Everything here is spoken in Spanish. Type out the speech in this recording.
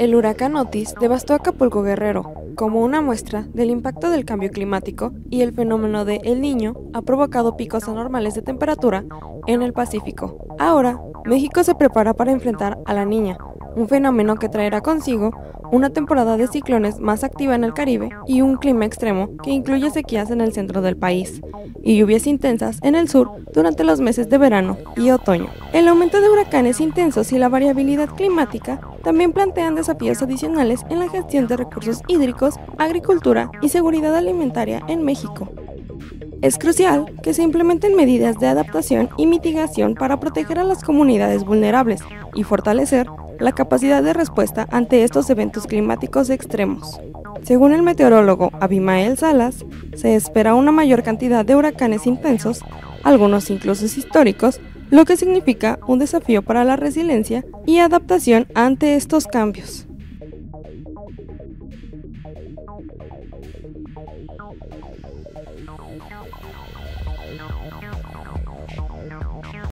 El huracán Otis devastó Acapulco Guerrero. Como una muestra del impacto del cambio climático y el fenómeno de El Niño ha provocado picos anormales de temperatura en el Pacífico. Ahora, México se prepara para enfrentar a la niña, un fenómeno que traerá consigo una temporada de ciclones más activa en el Caribe y un clima extremo que incluye sequías en el centro del país y lluvias intensas en el sur durante los meses de verano y otoño. El aumento de huracanes intensos y la variabilidad climática también plantean desafíos adicionales en la gestión de recursos hídricos, agricultura y seguridad alimentaria en México. Es crucial que se implementen medidas de adaptación y mitigación para proteger a las comunidades vulnerables y fortalecer la capacidad de respuesta ante estos eventos climáticos extremos. Según el meteorólogo Abimael Salas, se espera una mayor cantidad de huracanes intensos, algunos incluso históricos, lo que significa un desafío para la resiliencia y adaptación ante estos cambios.